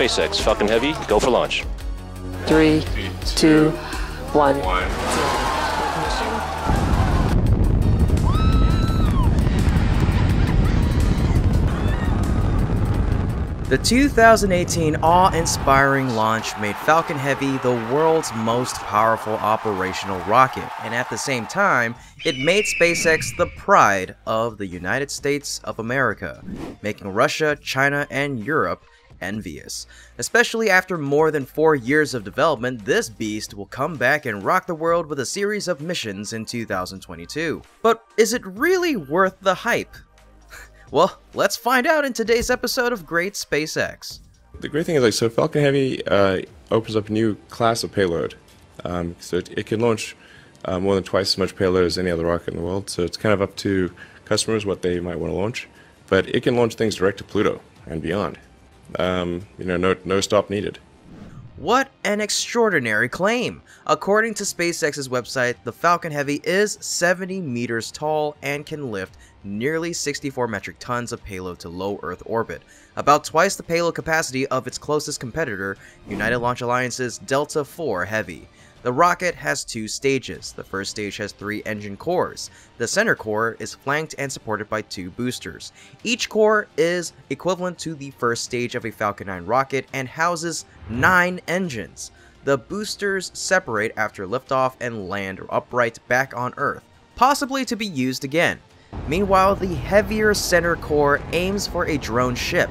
SpaceX Falcon Heavy, go for launch. Three, two, one. The 2018 awe-inspiring launch made Falcon Heavy the world's most powerful operational rocket, and at the same time, it made SpaceX the pride of the United States of America, making Russia, China, and Europe envious. Especially after more than four years of development, this beast will come back and rock the world with a series of missions in 2022. But is it really worth the hype? Well, let's find out in today's episode of Great SpaceX. The great thing is like so Falcon Heavy uh, opens up a new class of payload. Um, so it, it, can launch uh, more than twice as much payload as any other rocket in the world. So it's kind of up to customers what they might want to launch. But it can launch things direct to Pluto and beyond. Um, you know, no, no stop needed. What an extraordinary claim! According to SpaceX's website, the Falcon Heavy is 70 meters tall and can lift nearly 64 metric tons of payload to low Earth orbit, about twice the payload capacity of its closest competitor, United Launch Alliance's Delta IV Heavy. The rocket has two stages. The first stage has three engine cores. The center core is flanked and supported by two boosters. Each core is equivalent to the first stage of a Falcon 9 rocket and houses nine engines. The boosters separate after liftoff and land upright back on Earth, possibly to be used again. Meanwhile, the heavier center core aims for a drone ship,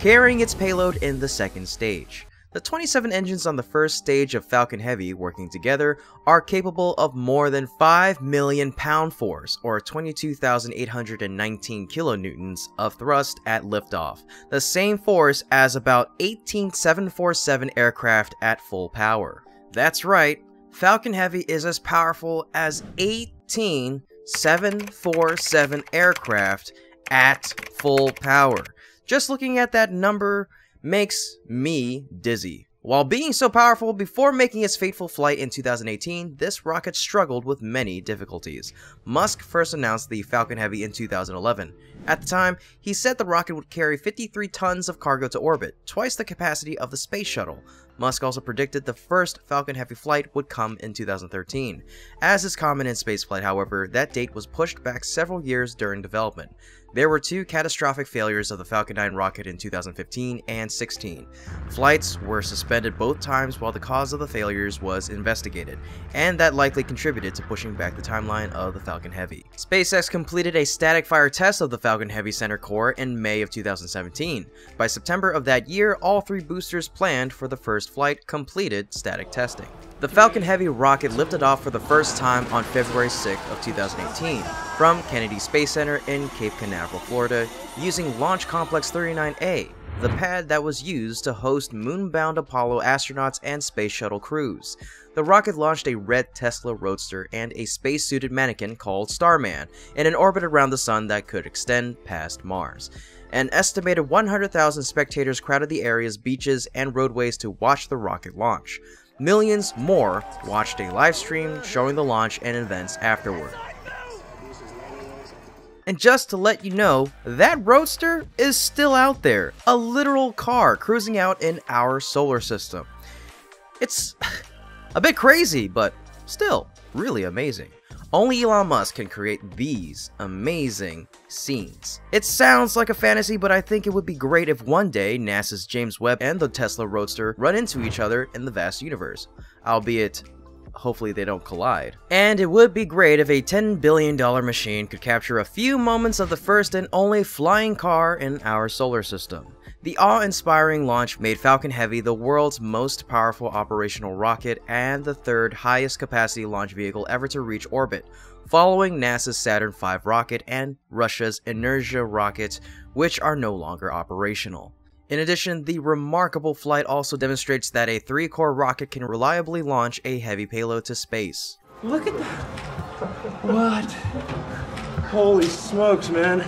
carrying its payload in the second stage. The 27 engines on the first stage of Falcon Heavy working together are capable of more than 5 million pound force, or 22,819 kilonewtons of thrust at liftoff, the same force as about 18 747 aircraft at full power. That's right, Falcon Heavy is as powerful as 18 747 aircraft at full power. Just looking at that number makes me dizzy. While being so powerful, before making its fateful flight in 2018, this rocket struggled with many difficulties. Musk first announced the Falcon Heavy in 2011. At the time, he said the rocket would carry 53 tons of cargo to orbit, twice the capacity of the Space Shuttle. Musk also predicted the first Falcon Heavy flight would come in 2013. As is common in spaceflight, however, that date was pushed back several years during development. There were two catastrophic failures of the Falcon 9 rocket in 2015 and 16. Flights were suspended both times while the cause of the failures was investigated, and that likely contributed to pushing back the timeline of the Falcon Heavy. SpaceX completed a static fire test of the Falcon Heavy center core in May of 2017. By September of that year, all three boosters planned for the first flight completed static testing. The Falcon Heavy rocket lifted off for the first time on February 6 of 2018 from Kennedy Space Center in Cape Canaveral, Florida, using Launch Complex 39A, the pad that was used to host moon-bound Apollo astronauts and space shuttle crews. The rocket launched a red Tesla Roadster and a space-suited mannequin called Starman in an orbit around the sun that could extend past Mars. An estimated 100,000 spectators crowded the area's beaches and roadways to watch the rocket launch. Millions more watched a live stream showing the launch and events afterward. And just to let you know, that Roadster is still out there, a literal car cruising out in our solar system. It's a bit crazy, but still really amazing. Only Elon Musk can create these amazing scenes. It sounds like a fantasy, but I think it would be great if one day NASA's James Webb and the Tesla Roadster run into each other in the vast universe, albeit hopefully they don't collide. And it would be great if a $10 billion machine could capture a few moments of the first and only flying car in our solar system. The awe-inspiring launch made Falcon Heavy the world's most powerful operational rocket and the third highest capacity launch vehicle ever to reach orbit, following NASA's Saturn V rocket and Russia's Energia rocket, which are no longer operational. In addition, the remarkable flight also demonstrates that a three-core rocket can reliably launch a heavy payload to space. Look at that! What? Holy smokes, man.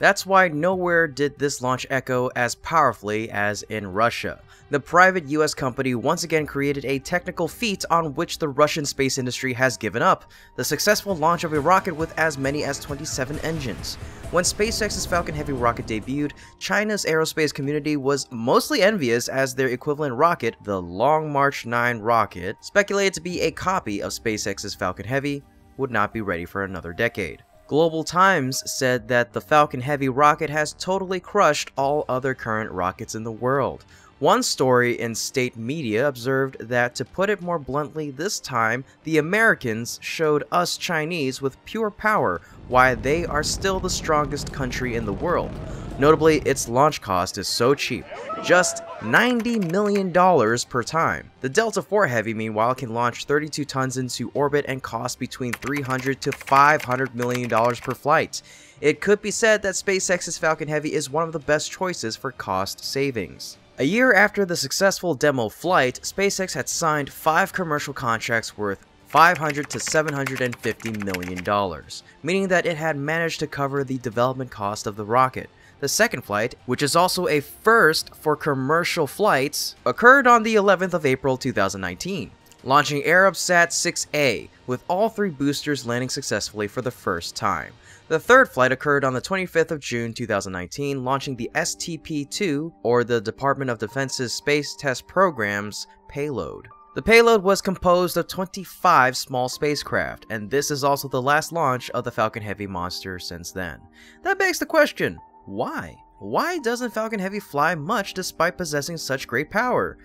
That's why nowhere did this launch echo as powerfully as in Russia. The private US company once again created a technical feat on which the Russian space industry has given up, the successful launch of a rocket with as many as 27 engines. When SpaceX's Falcon Heavy rocket debuted, China's aerospace community was mostly envious as their equivalent rocket, the Long March 9 rocket, speculated to be a copy of SpaceX's Falcon Heavy, would not be ready for another decade. Global Times said that the Falcon Heavy rocket has totally crushed all other current rockets in the world. One story in state media observed that, to put it more bluntly, this time the Americans showed us Chinese with pure power why they are still the strongest country in the world. Notably, its launch cost is so cheap, just $90 million per time. The Delta IV Heavy, meanwhile, can launch 32 tons into orbit and cost between 300 to $500 million per flight. It could be said that SpaceX's Falcon Heavy is one of the best choices for cost savings. A year after the successful demo flight, SpaceX had signed five commercial contracts worth 500 to 750 million dollars, meaning that it had managed to cover the development cost of the rocket. The second flight, which is also a first for commercial flights, occurred on the 11th of April 2019, launching Arabsat 6A, with all three boosters landing successfully for the first time. The third flight occurred on the 25th of June 2019, launching the STP-2, or the Department of Defense's Space Test Program's payload. The payload was composed of 25 small spacecraft, and this is also the last launch of the Falcon Heavy monster since then. That begs the question, why? Why doesn't Falcon Heavy fly much despite possessing such great power?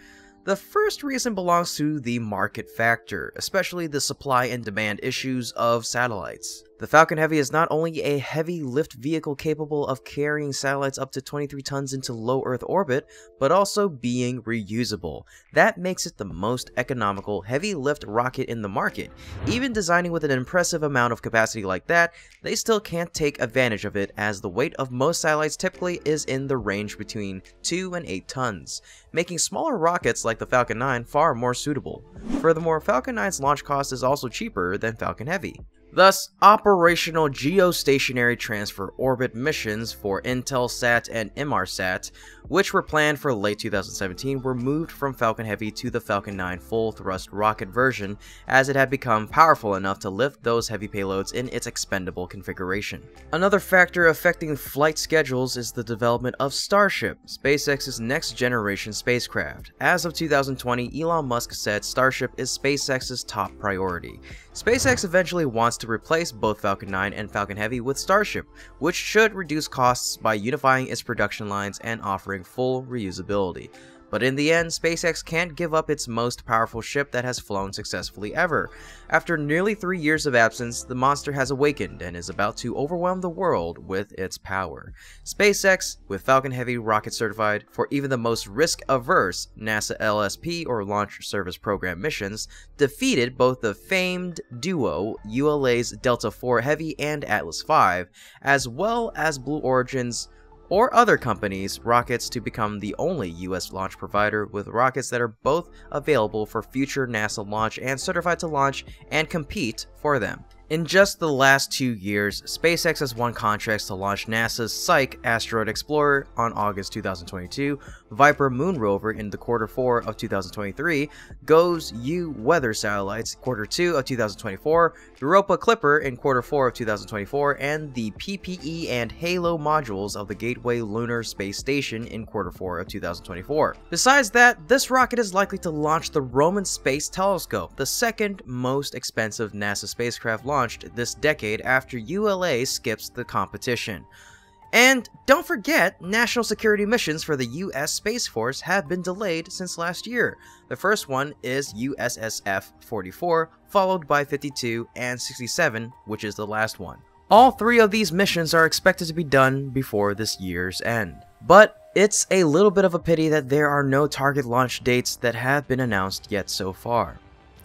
The first reason belongs to the market factor, especially the supply and demand issues of satellites. The Falcon Heavy is not only a heavy lift vehicle capable of carrying satellites up to 23 tons into low Earth orbit, but also being reusable. That makes it the most economical heavy lift rocket in the market. Even designing with an impressive amount of capacity like that, they still can't take advantage of it as the weight of most satellites typically is in the range between 2 and 8 tons, making smaller rockets like the Falcon 9 far more suitable. Furthermore, Falcon 9's launch cost is also cheaper than Falcon Heavy. Thus, operational geostationary transfer orbit missions for Intelsat and Inmarsat, which were planned for late 2017, were moved from Falcon Heavy to the Falcon 9 full thrust rocket version as it had become powerful enough to lift those heavy payloads in its expendable configuration. Another factor affecting flight schedules is the development of Starship, SpaceX's next generation spacecraft. As of 2020, Elon Musk said Starship is SpaceX's top priority. SpaceX eventually wants to replace both Falcon 9 and Falcon Heavy with Starship, which should reduce costs by unifying its production lines and offering full reusability. But in the end, SpaceX can't give up its most powerful ship that has flown successfully ever. After nearly three years of absence, the monster has awakened and is about to overwhelm the world with its power. SpaceX, with Falcon Heavy rocket certified for even the most risk-averse NASA LSP or Launch Service Program missions, defeated both the famed duo ULA's Delta IV Heavy and Atlas V, as well as Blue Origin's or other companies' rockets to become the only US launch provider with rockets that are both available for future NASA launch and certified to launch and compete for them. In just the last two years, SpaceX has won contracts to launch NASA's Psyche asteroid explorer on August 2022, Viper moon rover in the quarter 4 of 2023, GOES U weather satellites quarter 2 of 2024, Europa Clipper in quarter 4 of 2024, and the PPE and Halo modules of the Gateway Lunar Space Station in quarter 4 of 2024. Besides that, this rocket is likely to launch the Roman Space Telescope, the second most expensive NASA spacecraft launch launched this decade after ULA skips the competition. And don't forget, national security missions for the US Space Force have been delayed since last year. The first one is USSF 44, followed by 52 and 67, which is the last one. All three of these missions are expected to be done before this year's end. But it's a little bit of a pity that there are no target launch dates that have been announced yet so far.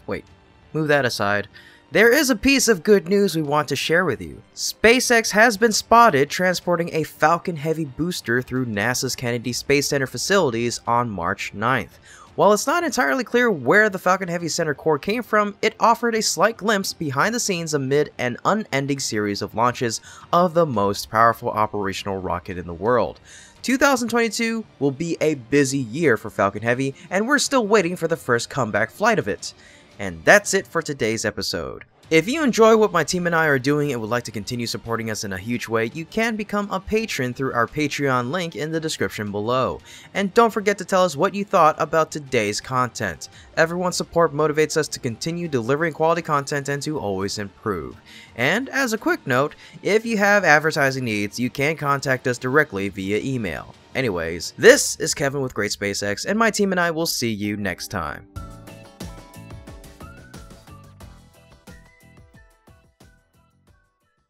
Wait, move that aside. There is a piece of good news we want to share with you. SpaceX has been spotted transporting a Falcon Heavy booster through NASA's Kennedy Space Center facilities on March 9th. While it's not entirely clear where the Falcon Heavy center core came from, it offered a slight glimpse behind the scenes amid an unending series of launches of the most powerful operational rocket in the world. 2022 will be a busy year for Falcon Heavy, and we're still waiting for the first comeback flight of it. And that's it for today's episode. If you enjoy what my team and I are doing and would like to continue supporting us in a huge way, you can become a patron through our Patreon link in the description below. And don't forget to tell us what you thought about today's content. Everyone's support motivates us to continue delivering quality content and to always improve. And as a quick note, if you have advertising needs, you can contact us directly via email. Anyways, this is Kevin with Great SpaceX, and my team and I will see you next time.